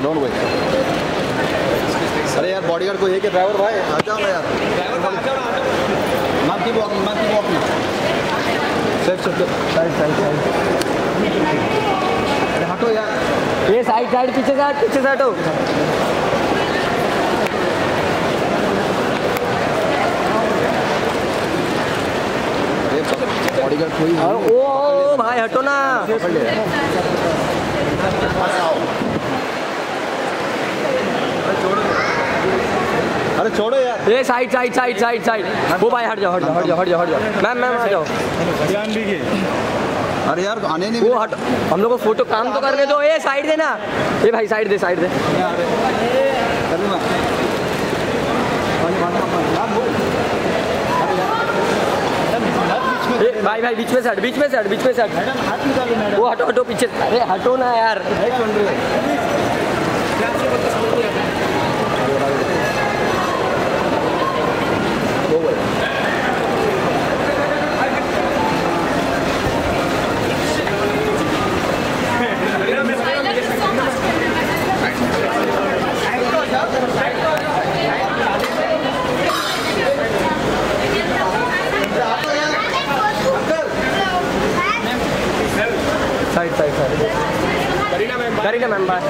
Sir don't wait अरे यार bodyguard को ये के ड्राइवर भाई आ जाओ ना यार। मैम की वॉकिंग मैम की walking side side side side अरे हटो यार। ये साइड साइड पीछे से पीछे से हटो। बॉडीगार्ड कोई ओ ओ, भाई हटो ना। अरे छोड़ो यार। ये side side side side side वो भाई हट जाओ हट जाओ हट जाओ हट जाओ हट जाओ। मैम मैम आ जाओ। ध्यान दीजिए अरे यार आने नहीं वो हट हम लोग को फ़ोटो काम तो करने दो। ये साइड दे ना ये भाई साइड दे साइड दे। भाई भाई बीच में से हट बीच में से हट बीच में से हट। वो हटो हटो पीछे अरे हटो ना यार। Side side Kareena ma'am bye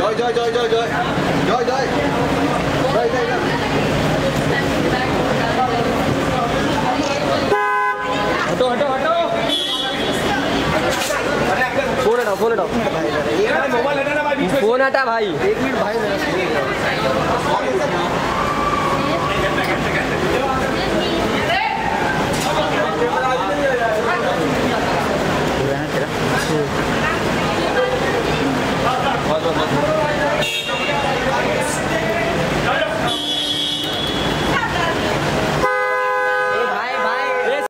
जय जय जय जय जय। जय जय। जय जय जय। हटो हटो हटो। फ़ोन हटाओ फ़ोन हटाओ। मोबाइल हटाना भाई फ़ोन हटा भाई। एक मिनट भाई